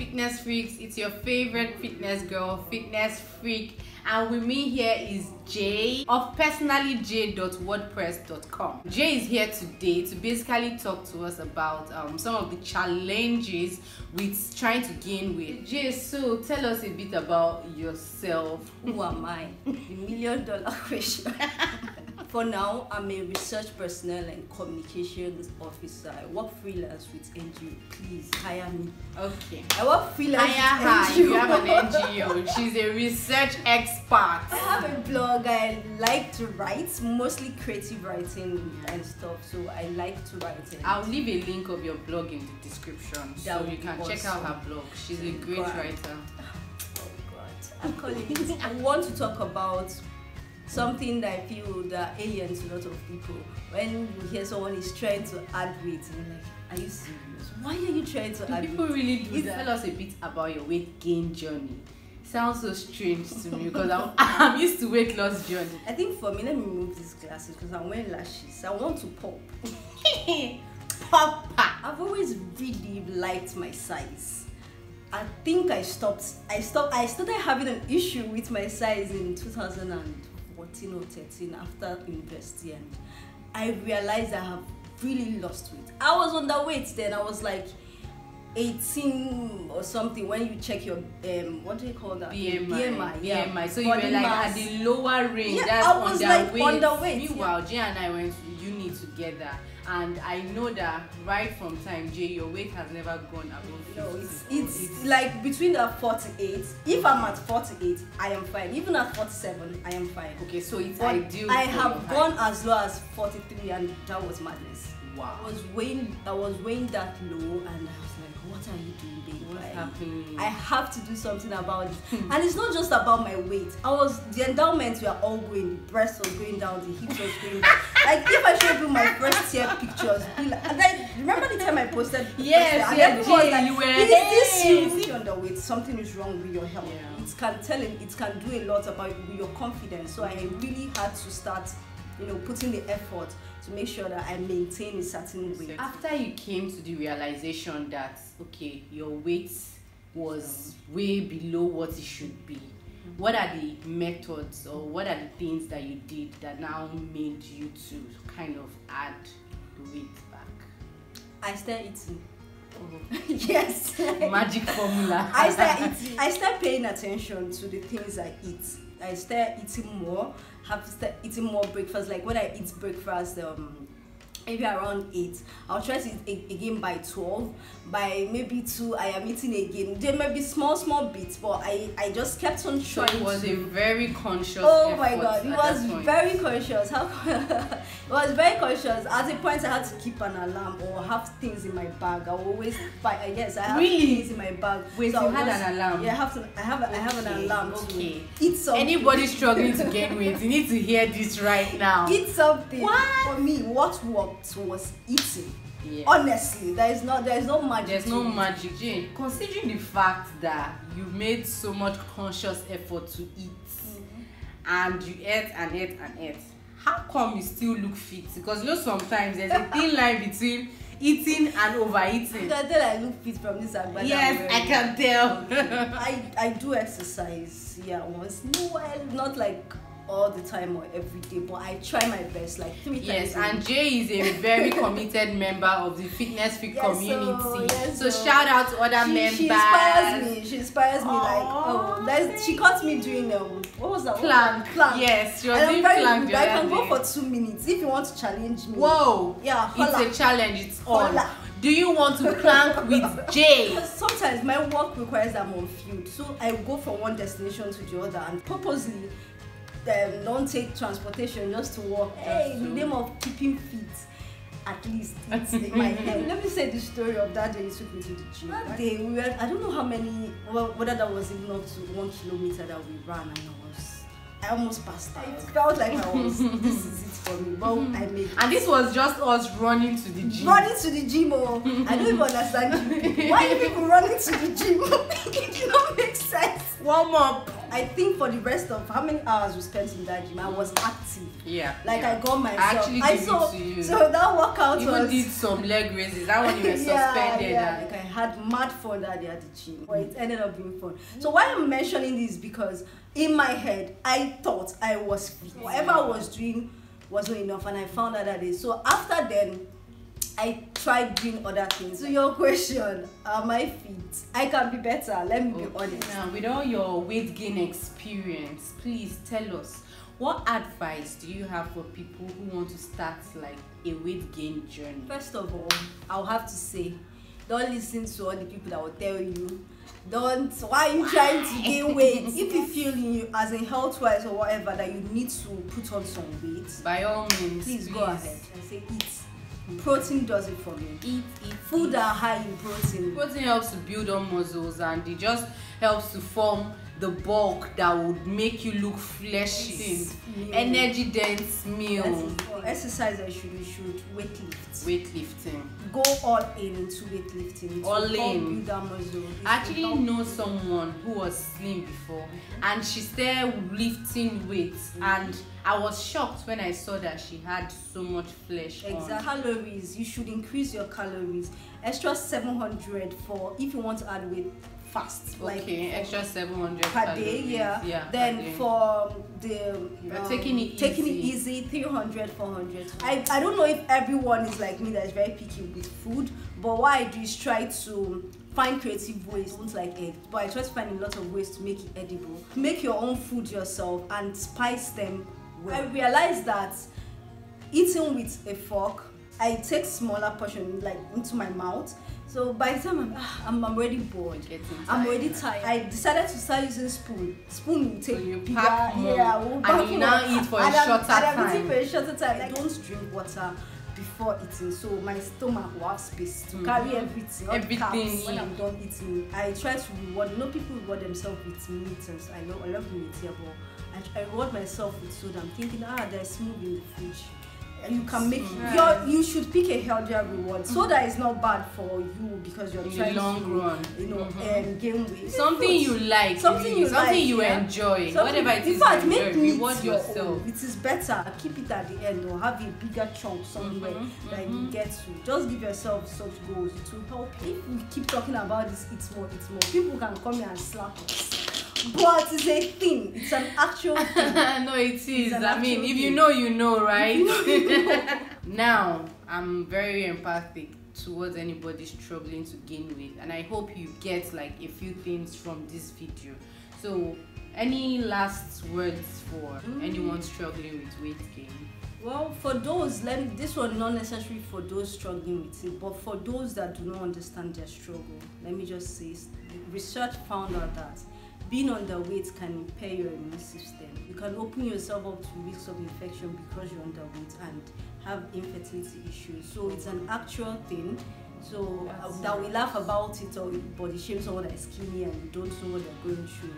fitness freaks. It's your favorite fitness girl, fitness freak. And with me here is Jay of personallyj.wordpress.com. Jay is here today to basically talk to us about um, some of the challenges with trying to gain weight. Jay, so tell us a bit about yourself. Who am I? The million dollar question. For now, I'm a research personnel and communications officer. I work freelance with NGO. Please hire me. Okay. I work freelance Hire her if with you have an NGO. NGO. She's a research expert. I have a blog. I like to write, mostly creative writing and stuff. So I like to write. And I'll leave a link of your blog in the description That so you can check out her blog. She's a oh great God. writer. Oh God, I call it. I want to talk about something that I feel that alien to a lot of people. When you hear someone is trying to add weight, and you're like, "Are you serious? Why are you trying to Do add people weight?" really do that? Tell us a bit about your weight gain journey. Sounds so strange to me because I'm, I'm used to weight loss journey. I think for me, let me remove these glasses because I'm wearing lashes. I want to pop. Papa. I've always really liked my size. I think I stopped. I stopped. I started having an issue with my size in 2014 or 13 after university, and I realized I have really lost weight. I was underweight then. I was like 18 or something when you check your um what do you call that BMI. BMI yeah BMI. So you Body were like mass. at the lower range. Yeah, That's I was, like, underweight. underweight, Meanwhile, Jay and I went to uni together, and I know that right from time, Jay, your weight has never gone above 50. No, oh, it's, it's like between the 48. If I'm at 48, I am fine. Even at 47, I am fine. okay. So it's But ideal. I have gone as low as 43, and that was madness. Wow. I was weighing, I was weighing that low, and I was like, "What are you doing, babe? What's Like, happening? I have to do something about it." Hmm. and it's not just about my weight. I was the endowments were all going. The breast was going down, the hips was going down. like if I show you my first year pictures, be like, remember the time I posted. Yes, and yes, everyone was like, you were Is this you? If you're underweight, something is wrong with your health. Yeah. It can tell it can do a lot about your confidence. So I mm-hmm. really had to start, you know, putting the effort to make sure that I maintain a certain weight. After you came to the realization that okay, your weight was way below what it should be, what are the methods or what are the things that you did that now made you to kind of add the weight back? I started eating. Oh. yes. Magic formula. I start eating. I start paying attention to the things I eat. I start eating more. Have to start eating more breakfast. Like when I eat breakfast, um, maybe around eight, I'll try to eat again by twelve. By maybe two, I am eating again. There may be small, small bits, but I, I just kept on So trying. it was to, a very conscious. Oh my god, it was very conscious. How it was very conscious. At a point, I had to keep an alarm or have things in my bag. I always buy. I guess I have Really? things in my bag. Wait, I you had was- an alarm? Yeah, I have to. I have. A, I have an alarm okay. to eat something. Anybody struggling to gain weight, you need to hear this right now. eat something. What? For me, what worked was eating. Yeah. Honestly, there is not. There is no magic. There's no magic, Jane. Considering the fact that you made so much conscious effort to eat, and you ate and ate and ate, how come you still look fit? Because you know sometimes there's a thin line between eating and You overeating. can tell I look fit from this agbada. Yes, I can tell. I I do exercise. Yeah, once in a while, not like all the time or every day, but I try my best, like three Yes, times. a and. Jay is a very committed member of the fitness freak Yes, so- community. yes, so so- shout out to other she, members. she inspires me. She inspires me like Aw, oh, that's, she caught me doing um what was that? Plank. Plank. Yes, she was and I'm doing very plank I can go for two minutes if you want to challenge me. Whoa! Yeah, holla. It's a challenge, it's on. Holla. Do you want to plank with Jay? Sometimes my work requires I'm on field, so I go from one destination to the other and purposely um, don't take transportation just to work. Hey, in the name of keeping fit, at least it's in my head. Let me say the story of that day you took me to the gym. That day we were, I don't know how many, well, whether that was even up to one kilometer that we ran, and I was, I almost passed out. It felt like I was, this is it for me. But I made it. And this was just us running to the gym. running to the gym oh i don't even understand you why you people running to the gym it don't make sense Warm up. I think for the rest of how many hours we spent in that gym, I was active. Yeah. Like yeah. I got myself. I actually I it saw to you. so that workout Even was did some leg raises. That one you were yeah, suspended. yeah. and- Like I had mad fun that day at the gym, but it ended up being fun. So mm. why I'm mentioning this because in my head I thought I was fit. Whatever I was doing was not enough, and I found out that day. So after then. I tried doing other things. To your question, am I fit? I can be better. Let me be Okay, honest. Now, with all your weight gain experience, please tell us what advice do you have for people who want to start like a weight gain journey? First of all, I'll have to say, don't listen to all the people that will tell you, don't. Why are you trying to gain weight? if you feel in you as in health wise or whatever that you need to put on some weight, By all means, please go ahead and say eat. Protein does it for me. Eat, eat, Food are high in protein. Protein helps to build on muscles and it just helps to form the bulk that would make you look fleshy. Energy dense meal. exercise. I should you should weight lift. Weightlifting. Go all in into weightlifting. All in. Build that muscle. I actually know someone who was slim before and she started lifting weights and I was shocked when I saw that she had so much flesh on. Calories. You should increase your calories. Extra 700 for if you want to add weight fast. Okay, extra 700 per calories. day, yeah. yeah then for um, the You're um, taking it taking easy. it easy, 300, 400. I, I don't know if everyone is like me that is very picky with food, but what I do is try to find creative ways. Don't like egg, but I try to find a lot of ways to make it edible. Make your own food yourself and spice them. Well. I realized that eating with a fork, I take smaller portion like into my mouth. So by the time I'm, ah, I'm, I'm already bored. I'm already tired. I decided to start using spoon. Spoon will take So you bigger, yeah, we'll and you now eat for a And I'm- shorter and I'm eating for a shorter time. Like, don't drink water before eating, so my stomach will have space to Mhm. carry everything. all the Everything carbs when. I'm done eating. I try to reward. You know, people reward themselves with so I love, I love meat here, but I, I reward myself with food. I'm thinking, ah, there's smooth in the fridge. And you can make Right. your you should pick a healthier reward. So that it's not bad for you because you're In the trying long to run. you know Mhm. um, gain weight. Something you like Something you something like, you yeah. enjoy. Something- whatever it in is fact you make enjoy. your yourself. Own. it is better. Keep it at the end or have a bigger chunk somewhere Mhm, that mhm. you get to. Just give yourself such goals. To help. If we keep talking about this eat more eat more. People can come here and slap us but it's a thing? It's an actual thing. No it is an i mean if you know you know right? Now i'm very empathic towards anybody struggling to gain weight and i hope you get like a few things from this video. So any last words for Mm. anyone struggling with weight gain? Well, for those, let me, this one not necessarily for those struggling with it, but for those that do not understand their struggle, let me just say, research found out that being underweight can impair your immune system. You can open yourself up to risks of infection because you're underweight and have infertility issues. So it's an actual thing. So uh, that we laugh about it or body shame someone that is skinny and don't know what they're going through.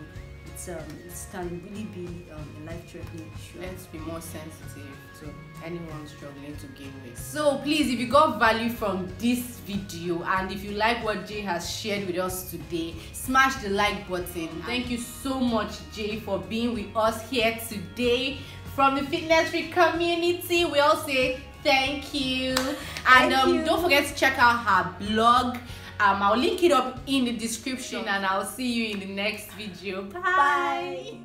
It's um, it can really be um, a life-threatening issue. let's be more sensitive to anyone struggling to gain weight so please if you got value from this video and if you like what jay has shared with us today smash the like button thank you so much jay for being with us here today from the fitness freak community we all say thank you and Thank um, you. don't forget to check out her blog um, i'll link it up in the description and i'll see you in the next video. Bye.